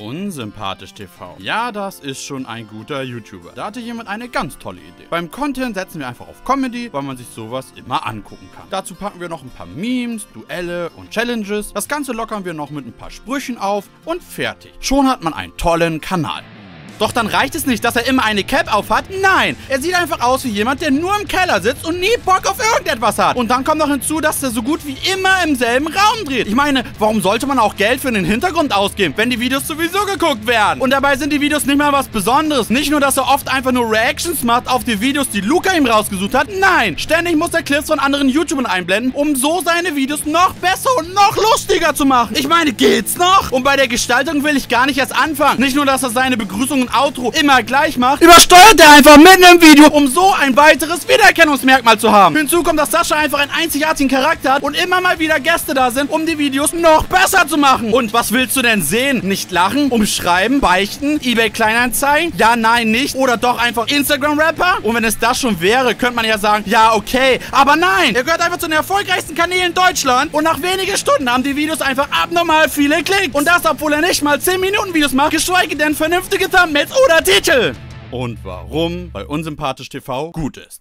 Unsympathisch TV. Ja, das ist schon ein guter YouTuber. Da hatte jemand eine ganz tolle Idee. Beim Content setzen wir einfach auf Comedy, weil man sich sowas immer angucken kann. Dazu packen wir noch ein paar Memes, Duelle und Challenges. Das Ganze lockern wir noch mit ein paar Sprüchen auf und fertig. Schon hat man einen tollen Kanal. Doch dann reicht es nicht, dass er immer eine Cap aufhat. Nein, er sieht einfach aus wie jemand, der nur im Keller sitzt und nie Bock auf irgendetwas hat. Und dann kommt noch hinzu, dass er so gut wie immer im selben Raum dreht. Ich meine, warum sollte man auch Geld für den Hintergrund ausgeben, wenn die Videos sowieso geguckt werden? Und dabei sind die Videos nicht mal was Besonderes. Nicht nur, dass er oft einfach nur Reactions macht auf die Videos, die Luca ihm rausgesucht hat. Nein, ständig muss er Clips von anderen YouTubern einblenden, um so seine Videos noch besser und noch lustiger zu machen. Ich meine, geht's noch? Und bei der Gestaltung will ich gar nicht erst anfangen. Nicht nur, dass er seine Begrüßungen Outro immer gleich macht, übersteuert er einfach mitten im Video, um so ein weiteres Wiedererkennungsmerkmal zu haben. Hinzu kommt, dass Sascha einfach einen einzigartigen Charakter hat und immer mal wieder Gäste da sind, um die Videos noch besser zu machen. Und was willst du denn sehen? Nicht lachen, umschreiben, beichten, eBay Kleinanzeigen? Ja, nein, nicht. Oder doch einfach Instagram-Rapper? Und wenn es das schon wäre, könnte man ja sagen, ja, okay. Aber nein, er gehört einfach zu den erfolgreichsten Kanälen Deutschland und nach wenigen Stunden haben die Videos einfach abnormal viele Klicks. Und das, obwohl er nicht mal 10 Minuten Videos macht, geschweige denn vernünftige Thumbnails oder Titel. Und warum bei Unsympathisch TV gut ist.